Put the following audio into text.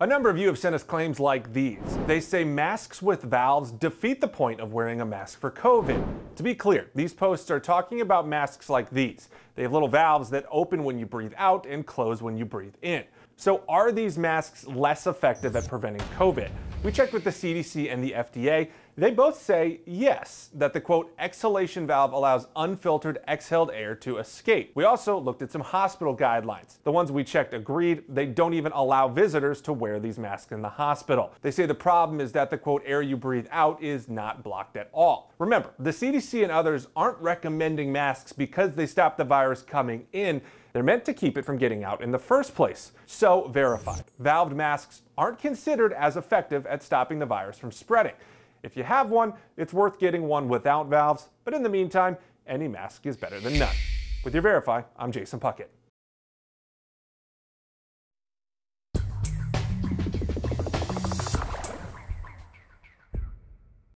A number of you have sent us claims like these. They say masks with valves defeat the point of wearing a mask for COVID. To be clear, these posts are talking about masks like these. They have little valves that open when you breathe out and close when you breathe in. So are these masks less effective at preventing COVID? We checked with the CDC and the FDA. They both say yes, that the quote exhalation valve allows unfiltered exhaled air to escape. We also looked at some hospital guidelines. The ones we checked agreed they don't even allow visitors to wear these masks in the hospital. They say the problem is that the quote air you breathe out is not blocked at all. Remember, the CDC and others aren't recommending masks because they stop the virus coming in. They're meant to keep it from getting out in the first place. So, verified. Valved masks aren't considered as effective at stopping the virus from spreading. If you have one, it's worth getting one without valves, but in the meantime, any mask is better than none. With your Verify, I'm Jason Puckett.